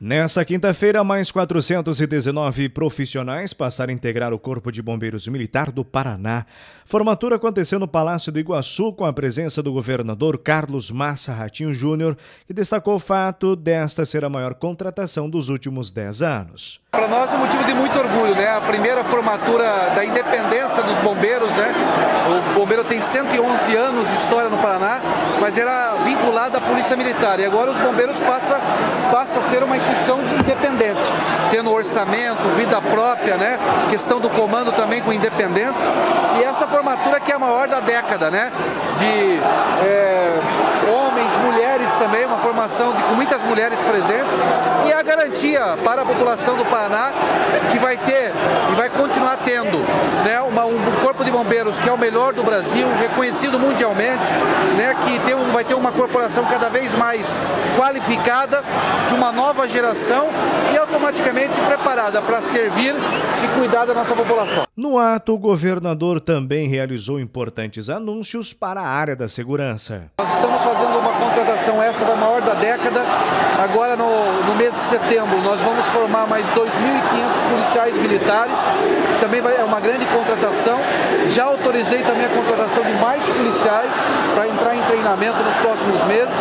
Nesta quinta-feira, mais 419 profissionais passaram a integrar o Corpo de Bombeiros Militar do Paraná. Formatura aconteceu no Palácio do Iguaçu com a presença do governador Carlos Massa Ratinho Júnior, que destacou o fato desta ser a maior contratação dos últimos 10 anos. Para nós é um motivo de muito orgulho, né? A primeira formatura da independência dos bombeiros, né? O bombeiro tem 111 anos de história no Paraná, mas era vinculado à Polícia Militar. E agora os bombeiros passam passa a ser uma instituição independente, tendo orçamento, vida própria, né? Questão do comando também com independência. E essa formatura que é a maior da década, né? De é, homens, mulheres também, uma formação de, com muitas mulheres presentes. E a garantia para a população do Paraná que vai ter e vai continuar tendo né, uma, um corpo de do Brasil, reconhecido mundialmente, né, que tem um, vai ter uma corporação cada vez mais qualificada, de uma nova geração e automaticamente preparada para servir e cuidar da nossa população. No ato, o governador também realizou importantes anúncios para a área da segurança. Nós estamos fazendo uma contratação essa, a maior da década. Agora, no, no mês de setembro, nós vamos formar mais 2.500 policiais militares, que também vai, é uma grande contratação. Já autorizei também a contratação de mais policiais para entrar em treinamento nos próximos meses.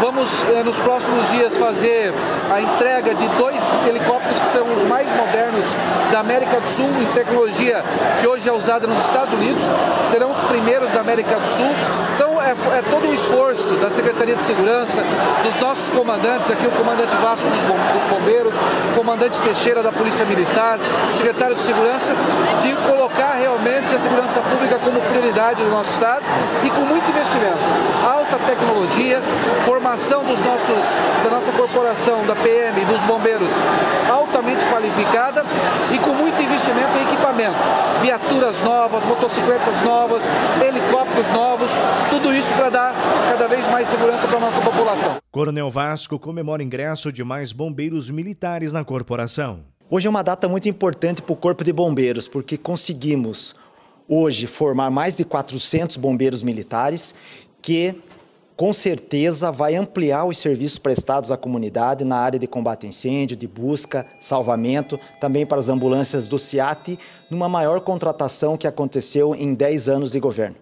Vamos, eh, nos próximos dias, fazer a entrega de dois helicópteros que são os mais modernos da América do Sul em tecnologia que hoje é usada nos Estados Unidos. Serão os primeiros da América do Sul. Então, é, é todo o esforço da Secretaria de Segurança, dos nossos comandantes, aqui o comandante Vasco dos Bombeiros, o comandante Teixeira da Polícia Militar, secretário de Segurança, de colocar realmente a segurança pública como prioridade do nosso Estado e com muito investimento. Alta tecnologia, formação dos nossos, da nossa corporação, da PM, dos bombeiros, altamente qualificada e com muito investimento em equipamento. Viaturas novas, motocicletas novas, helicópteros novos, tudo isso para dar cada vez mais segurança para a nossa população. Coronel Vasco comemora ingresso de mais bombeiros militares na corporação. Hoje é uma data muito importante para o Corpo de Bombeiros, porque conseguimos hoje formar mais de 400 bombeiros militares que com certeza vai ampliar os serviços prestados à comunidade na área de combate a incêndio, de busca, salvamento, também para as ambulâncias do CIAT, numa maior contratação que aconteceu em 10 anos de governo.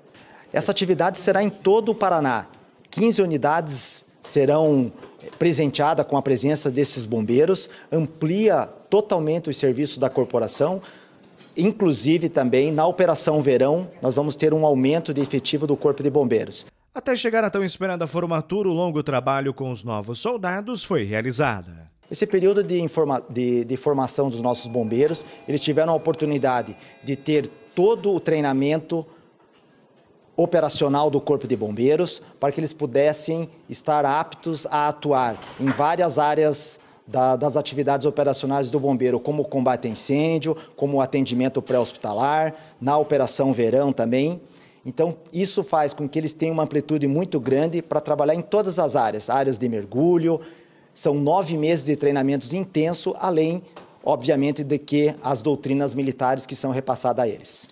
Essa atividade será em todo o Paraná. 15 unidades serão presenteadas com a presença desses bombeiros, amplia totalmente os serviços da corporação, inclusive também na Operação Verão, nós vamos ter um aumento de efetivo do Corpo de Bombeiros. Até chegar à tão esperada formatura, o longo trabalho com os novos soldados foi realizado. Esse período de, de, de, formação dos nossos bombeiros, eles tiveram a oportunidade de ter todo o treinamento operacional do Corpo de Bombeiros para que eles pudessem estar aptos a atuar em várias áreas da, das atividades operacionais do bombeiro, como combate a incêndio, como atendimento pré-hospitalar, na Operação Verão também. Então, isso faz com que eles tenham uma amplitude muito grande para trabalhar em todas as áreas, áreas de mergulho. São nove meses de treinamentos intenso, além, obviamente, de que as doutrinas militares que são repassadas a eles.